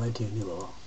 Anna Deanulo.